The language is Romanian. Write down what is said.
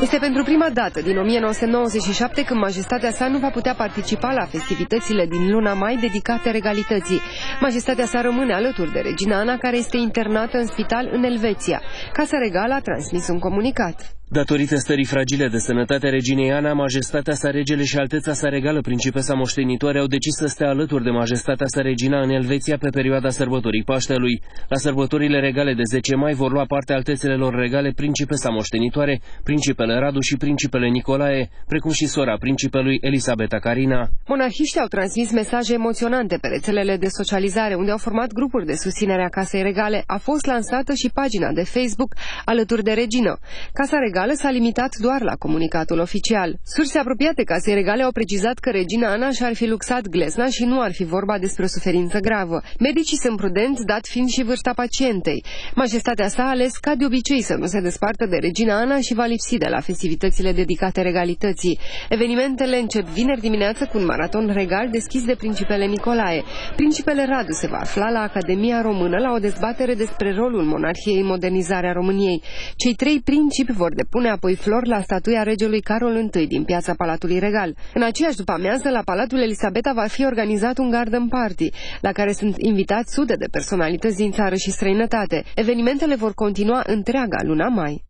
Este pentru prima dată din 1997 când majestatea sa nu va putea participa la festivitățile din luna mai dedicate regalității. Majestatea sa rămâne alături de regina Ana, care este internată în spital în Elveția. Casa Regală a transmis un comunicat. Datorită stării fragile de sănătate reginei Ana, majestatea sa regele și alteța sa regală principesa moștenitoare au decis să stea alături de majestatea sa regina în Elveția pe perioada sărbătorii Paștelui. La sărbătorile regale de 10 mai vor lua parte altețele lor regale principesa moștenitoare, principele Radu și principele Nicolae, precum și sora principelui Elisabeta Carina. Monarhiștii au transmis mesaje emoționante pe rețelele de socializare, unde au format grupuri de susținere a Casei Regale. A fost lansată și pagina de Facebook alături de regină. Casa Regală regale s-a limitat doar la comunicatul oficial. Surse apropiate casei regale au precizat că regina Ana și-ar fi luxat glezna și nu ar fi vorba despre o suferință gravă. Medicii sunt prudenți, dat fiind și vârsta pacientei. Majestatea sa a ales ca de obicei să nu se despartă de regina Ana și va lipsi de la festivitățile dedicate regalității. Evenimentele încep vineri dimineață cu un maraton regal deschis de principele Nicolae. Principele Radu se va afla la Academia Română la o dezbatere despre rolul monarhiei în modernizarea României. Cei trei principi vor de pune apoi flori la statuia regelui Carol I din piața Palatului Regal. În aceeași după amiază, la Palatul Elisabeta va fi organizat un garden party, la care sunt invitați sute de personalități din țară și străinătate. Evenimentele vor continua întreaga luna mai.